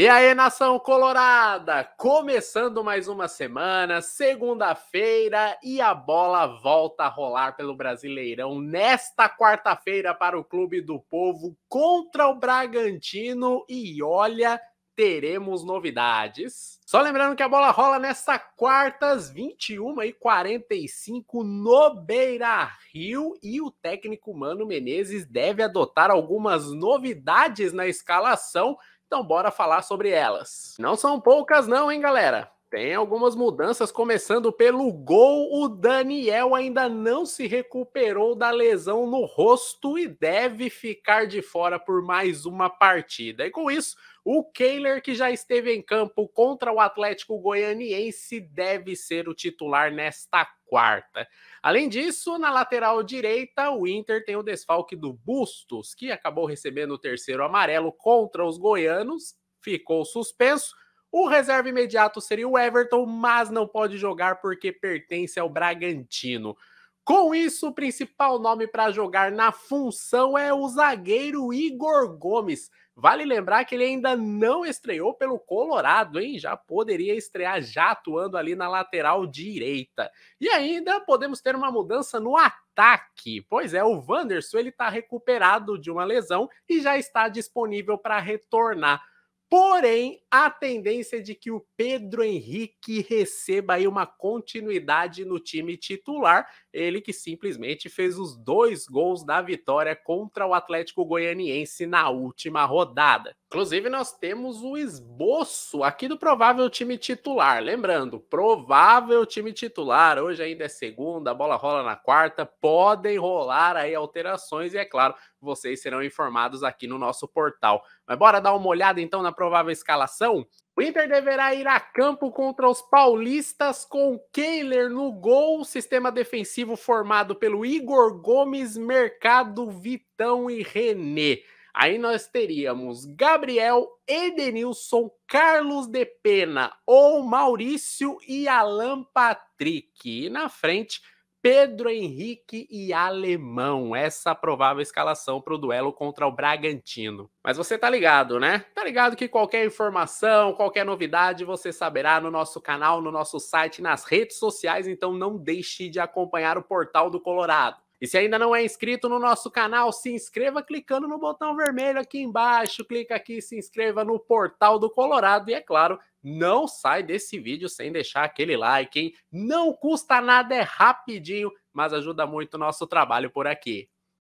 E aí, nação colorada! Começando mais uma semana, segunda-feira, e a bola volta a rolar pelo Brasileirão nesta quarta-feira para o Clube do Povo contra o Bragantino. E olha, teremos novidades. Só lembrando que a bola rola nesta quartas, 21 e 45 no Beira Rio e o técnico Mano Menezes deve adotar algumas novidades na escalação então, bora falar sobre elas. Não são poucas, não, hein, galera? Tem algumas mudanças, começando pelo gol. O Daniel ainda não se recuperou da lesão no rosto e deve ficar de fora por mais uma partida. E com isso, o Kehler, que já esteve em campo contra o Atlético Goianiense, deve ser o titular nesta quarta. Além disso, na lateral direita, o Inter tem o desfalque do Bustos, que acabou recebendo o terceiro amarelo contra os goianos, ficou suspenso. O reserva imediato seria o Everton, mas não pode jogar porque pertence ao Bragantino. Com isso, o principal nome para jogar na função é o zagueiro Igor Gomes. Vale lembrar que ele ainda não estreou pelo Colorado, hein? Já poderia estrear já atuando ali na lateral direita. E ainda podemos ter uma mudança no ataque. Pois é, o Wanderson ele está recuperado de uma lesão e já está disponível para retornar. Porém, a tendência é de que o Pedro Henrique receba aí uma continuidade no time titular, ele que simplesmente fez os dois gols da vitória contra o Atlético Goianiense na última rodada. Inclusive, nós temos o esboço aqui do provável time titular. Lembrando, provável time titular. Hoje ainda é segunda, a bola rola na quarta. Podem rolar aí alterações e, é claro, vocês serão informados aqui no nosso portal. Mas bora dar uma olhada então na provável escalação? O Inter deverá ir a campo contra os paulistas com Kehler no gol, sistema defensivo formado pelo Igor Gomes, Mercado, Vitão e René. Aí nós teríamos Gabriel, Edenilson, Carlos de Pena ou Maurício e Alan Patrick. E na frente, Pedro Henrique e Alemão. Essa provável escalação para o duelo contra o Bragantino. Mas você tá ligado, né? Tá ligado que qualquer informação, qualquer novidade você saberá no nosso canal, no nosso site, nas redes sociais. Então não deixe de acompanhar o Portal do Colorado. E se ainda não é inscrito no nosso canal, se inscreva clicando no botão vermelho aqui embaixo. Clica aqui, se inscreva no Portal do Colorado. E é claro, não sai desse vídeo sem deixar aquele like, hein? Não custa nada, é rapidinho, mas ajuda muito o nosso trabalho por aqui.